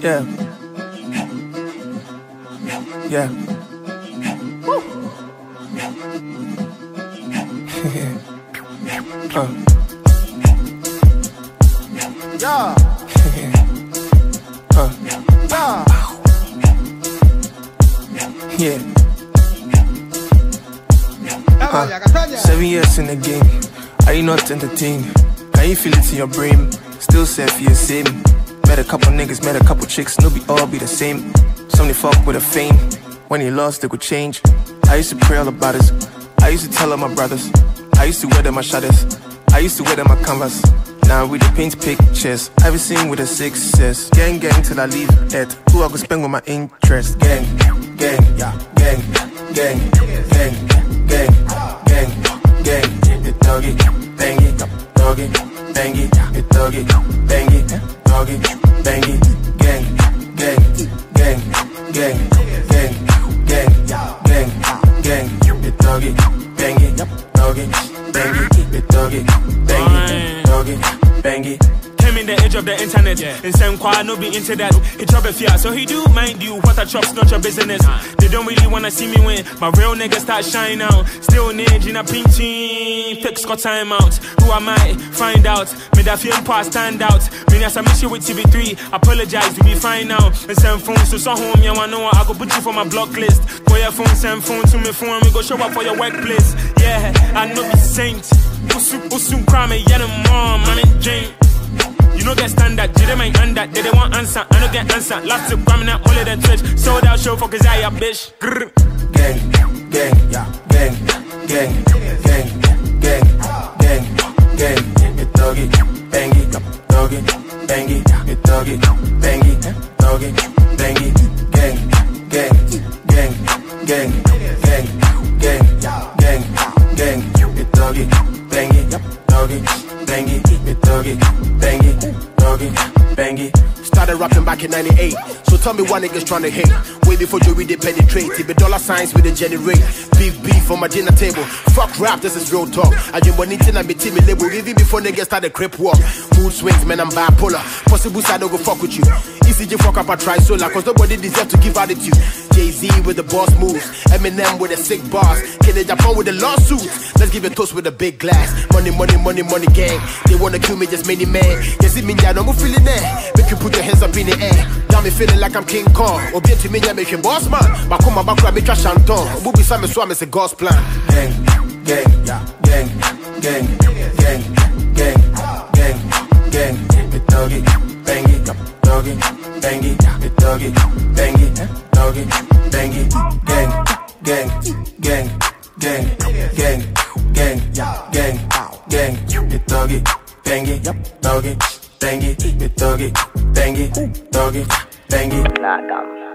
Yeah. Yeah. Woo. uh. Yeah. uh. Yeah. Yeah. Catania. Seven years in the game. Are you not entertained? Can you feel it in your brain? Still set for your same. Met a couple niggas, met a couple chicks, no be all be the same. Some they fuck with a fame. When you lost, they could change. I used to pray all about this. I used to tell all my brothers. I used to wear them my shutters. I used to wear them my canvas. Now we dey paint pictures. Everything with a success. Gang, gang till I leave Earth. Who I go spend with my interest? Gang, gang, yeah, gang, gang, gang, gang, gang, gang. The doggy, bang it, doggy, bang it, the it, doggy, gang, gang, gang, gang, gang. The doggy, bang it, doggy, bang it, the doggy, bang it, doggy, bang it. In the edge of the internet. Yeah. And same kwa no be into that. He drop a fear, so he do mind you. What I chop's not your business. They don't really wanna see me win. My real niggas start shine out. Still ninja in a pinching. Fix got time out. Who am I? Find out. Me that film pass stand out. Me as I miss you with TV3. Apologize, we be fine now. And send phone so so home, yeah, I know I go put you for my block list. Call your phone, send phone to me phone. We go show up for your workplace. Yeah, I know be saint. Usu, usu, crime, yeah, the mom, man, and Jane. Know get standard, did them ain't under, they they want answer, I no get answer. Last to coming out only the twitch. Sold out show for cause I a bitch. Grr. gang, gang, yeah, gang, gang, gang, gang, gang, gang. Doggy, it, doggy, bang it, the doggy, bang it, doggy, bang it, gang, gang, gang, gang, gang, bang it. Started rapping back in 98. So tell me why niggas tryna hate. Way before Joey they penetrate. It be dollar signs with the generate. Beef beef on my dinner table. Fuck rap, this is real talk. I just want anything I be team label. Even before niggas started crip walk. Mood swings, man, I'm bipolar. Possible side don't go fuck with you. ECG fuck up, I try solar. Cause nobody deserve to give attitude. Jay Z with the boss moves. Eminem with the sick bars. Kid Japan with the lawsuits. Let's give a toast with a big glass. Money, money, money, money gang. They wanna kill me, just many man. You see me, no more feeling there. Make you put your hands up in the air. Got me feeling like I'm King Kong. Obi to me, yeah, make boss man. But come on, back, I make you shanton. Bubi Sam, so I'm a God's plan. gang, gang, gang, gang, gang, gang, gang, gang. The doggy, bang it, doggy, bang it, the doggy, bang it, bang it, gang, gang, gang, gang, gang, gang, gang, gang. The doggy, bang it, doggy, bang it, the doggy, bang it, bang it. Lock 'em.